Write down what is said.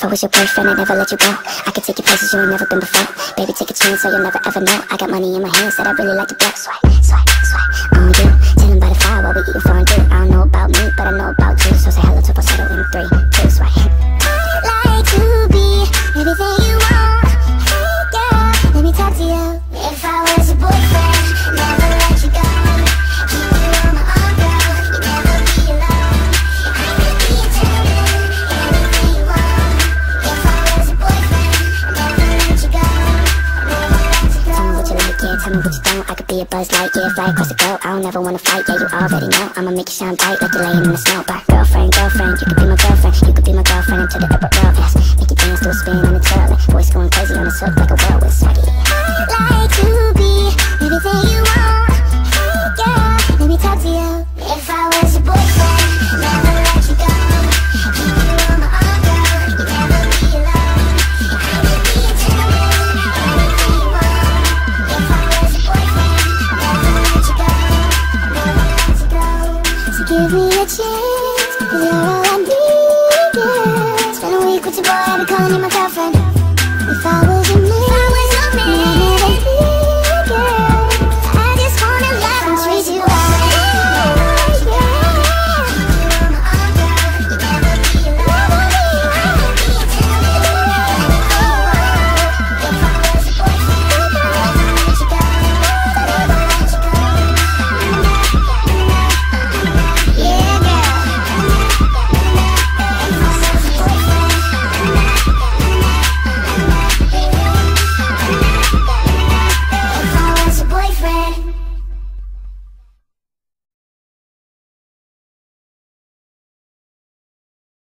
If I was your boyfriend, I'd never let you go. I could take you places you ain't never been before. Baby, take a chance, so you'll never ever know. I got money in my hands that I really like to blow. Swipe, swipe, swipe on you. Chilling by the fire while we eating fondue. I don't know about me, but I know about you. So say hello to falsetto in three, tell me what you don't I could be a buzz light, yeah, fly across the globe. I don't ever wanna fight, yeah, you already know. I'ma make you shine bright like you're laying in the snow. But girlfriend, girlfriend, you could be my girlfriend. You could be my girlfriend until the upper world, yes Make you dance to a spin on the twirling Voice going crazy on the hook like a whirlwind. Swaggy shit, you're all I needed Spent a week with your boy, I'd be calling you my girlfriend. If I was a man